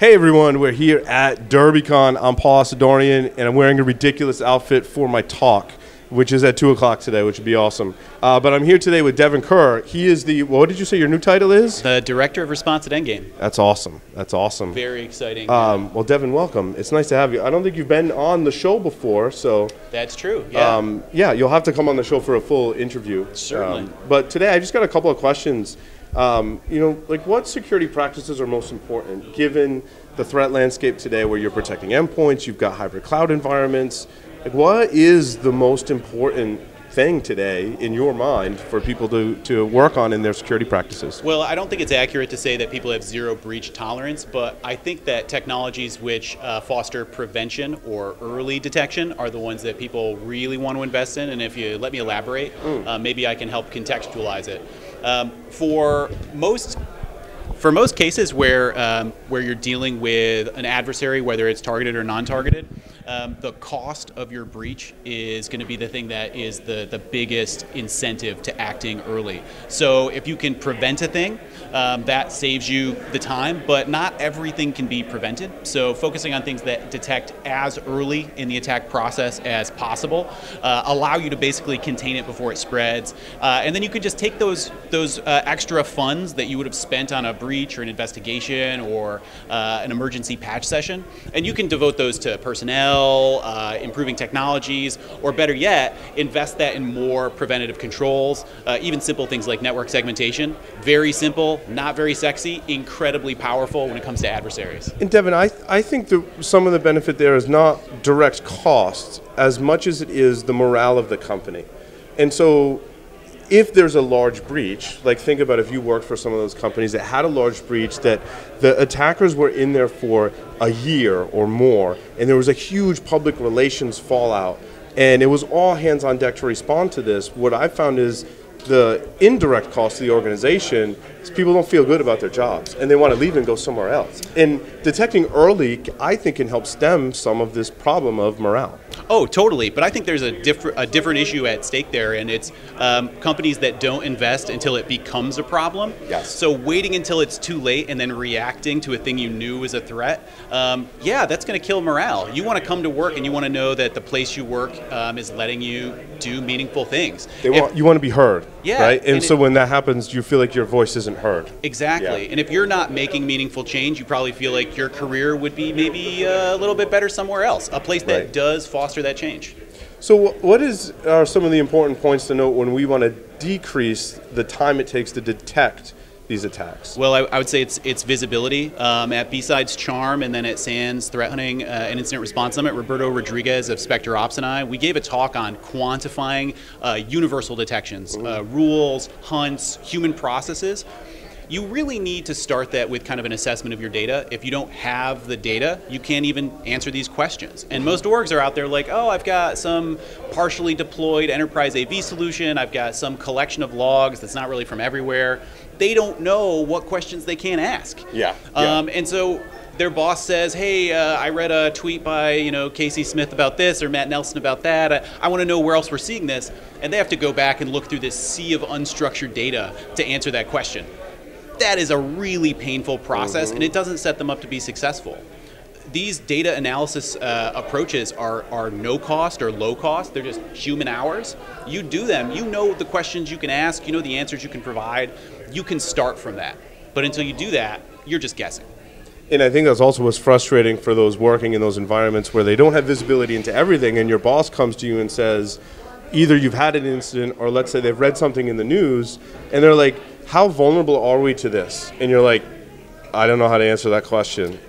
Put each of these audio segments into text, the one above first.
Hey everyone, we're here at DerbyCon. I'm Paul Asadoorian, and I'm wearing a ridiculous outfit for my talk, which is at 2 o'clock today, which would be awesome. Uh, but I'm here today with Devon Kerr. He is the, what did you say your new title is? The Director of Response at Endgame. That's awesome. That's awesome. Very exciting. Um, well, Devon, welcome. It's nice to have you. I don't think you've been on the show before, so That's true. Yeah. um, yeah, you'll have to come on the show for a full interview. Certainly. Um, but today, I just got a couple of questions. Um, you know, like what security practices are most important given the threat landscape today, where you're protecting endpoints, you've got hybrid cloud environments. Like, what is the most important thing today in your mind for people to, to work on in their security practices? well, I don't think it's accurate to say that people have zero breach tolerance, but I think that technologies which uh, foster prevention or early detection are the ones that people really want to invest in. And if you let me elaborate, uh, maybe I can help contextualize it. Um, for most for most cases where um, where you're dealing with an adversary, whether it's targeted or non-targeted, um, the cost of your breach is going to be the thing that is the the biggest incentive to acting early. So if you can prevent a thing, um, that saves you the time. But not everything can be prevented. So focusing on things that detect as early in the attack process as possible uh, allow you to basically contain it before it spreads, uh, and then you could just take those those uh, extra funds that you would have spent on a breach or an investigation or uh, an emergency patch session, and you can devote those to personnel, uh, improving technologies, or better yet, invest that in more preventative controls, uh, even simple things like network segmentation. Very simple, not very sexy, incredibly powerful when it comes to adversaries. And Devon, I, I think that some of the benefit there is not direct cost as much as it is the morale of the company. And so, if there's a large breach, like think about if you worked for some of those companies that had a large breach that the attackers were in there for a year or more, and there was a huge public relations fallout, and it was all hands on deck to respond to this. What I found is the indirect cost to the organization is people don't feel good about their jobs and they want to leave and go somewhere else. And detecting early, I think, can help stem some of this problem of morale. Oh, totally. But I think there's a different a different issue at stake there, and it's um, companies that don't invest until it becomes a problem. Yes. So waiting until it's too late and then reacting to a thing you knew was a threat, um, yeah, that's going to kill morale. You want to come to work and you want to know that the place you work um, is letting you do meaningful things. They If- want, you want to be heard, Yeah, right? And, and so it- when that happens, you feel like your voice isn't heard. Exactly. Yeah. And if you're not making meaningful change, you probably feel like your career would be maybe a little bit better somewhere else, a place that Right. does foster that change. So, what is are some of the important points to note when we want to decrease the time it takes to detect these attacks? Well, I, I would say it's it's visibility. Um, at B-Sides Charm and then at SANS Threat Hunting uh, and Incident Response Summit, Roberto Rodriguez of SpecterOps and I, we gave a talk on quantifying uh, universal detections, uh, rules, hunts, human processes. You really need to start that with kind of an assessment of your data. If you don't have the data, you can't even answer these questions. And most orgs are out there like, oh, I've got some partially deployed enterprise AV solution, I've got some collection of logs that's not really from everywhere. They don't know what questions they can ask. Yeah, yeah. Um, and so their boss says, "Hey, uh, I read a tweet by you know Casey Smith about this or Matt Nelson about that. I, I want to know where else we're seeing this." And they have to go back and look through this sea of unstructured data to answer that question. That is a really painful process, and it doesn't set them up to be successful. These data analysis uh, approaches are, are no cost or low cost. They're just human hours. You do them. You know the questions you can ask. You know the answers you can provide. You can start from that. But until you do that, you're just guessing. And I think that's also what's frustrating for those working in those environments where they don't have visibility into everything, and your boss comes to you and says, either you've had an incident, or let's say they've read something in the news, and they're like, "How vulnerable are we to this?" And you're like, "I don't know how to answer that question."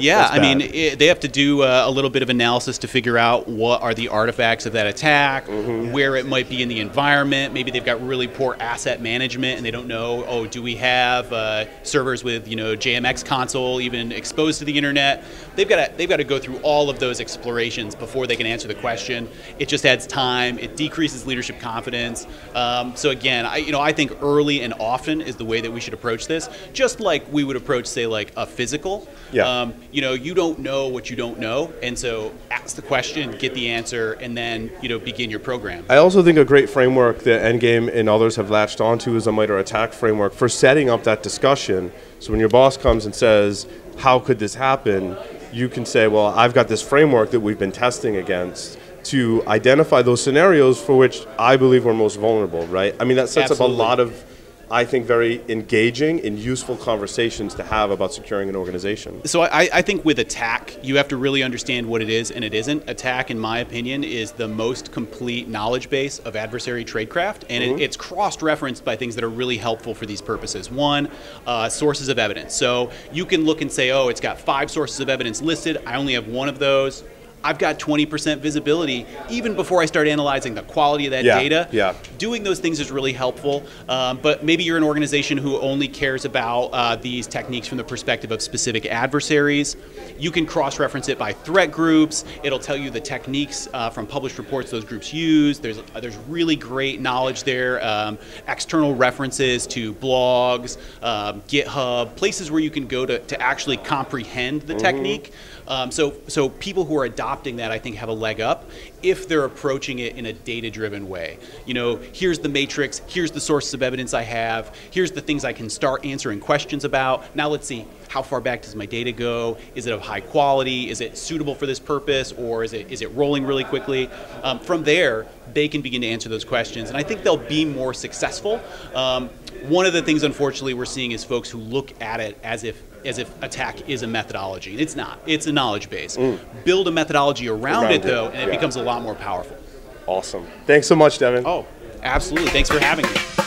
Yeah, I mean, it, they have to do uh, a little bit of analysis to figure out what are the artifacts of that attack, Mm-hmm. where it might be in the environment. Maybe they've got really poor asset management and they don't know. Oh, do we have uh, servers with you know JMX console even exposed to the internet? They've got to they've got to go through all of those explorations before they can answer the question. It just adds time. It decreases leadership confidence. Um, so again, I you know I think early and often is the way that we should approach this. Just like we would approach say like a physical. Yeah. Um, you know, you don't know what you don't know, and so ask the question, get the answer, and then you know begin your program. I also think a great framework that Endgame and others have latched onto is a MITRE ATT&CK framework for setting up that discussion. So when your boss comes and says, how could this happen, you can say, well, I've got this framework that we've been testing against to identify those scenarios for which I believe we're most vulnerable, right? I mean, that sets Absolutely. up a lot of, I think, very engaging and useful conversations to have about securing an organization. So I, I think with ATT&CK, you have to really understand what it is and it isn't. ATT&CK, in my opinion, is the most complete knowledge base of adversary tradecraft, and it, it's cross-referenced by things that are really helpful for these purposes. One, uh, sources of evidence. So you can look and say, oh, it's got five sources of evidence listed. I only have one of those. I've got 20% visibility even before I start analyzing the quality of that Yeah, data. yeah. Doing those things is really helpful, um, but maybe you're an organization who only cares about uh, these techniques from the perspective of specific adversaries. You can cross reference it by threat groups. It'll tell you the techniques uh, from published reports those groups use. There's, uh, there's really great knowledge there, um, external references to blogs, um, GitHub, places where you can go to, to actually comprehend the technique. Um, so, so people who are adopting that, I think, have a leg up if they're approaching it in a data-driven way. You know, here's the matrix, here's the sources of evidence I have, here's the things I can start answering questions about. Now let's see, how far back does my data go? Is it of high quality? Is it suitable for this purpose, or is it is it rolling really quickly? Um, from there, they can begin to answer those questions, and I think they'll be more successful. Um, one of the things, unfortunately, we're seeing is folks who look at it as if as if ATT&CK is a methodology. It's not. It's a knowledge base. Build a methodology around, Around it it, though, and it becomes a lot more powerful. Awesome. Thanks so much, Devon. Oh, absolutely. Thanks for having me.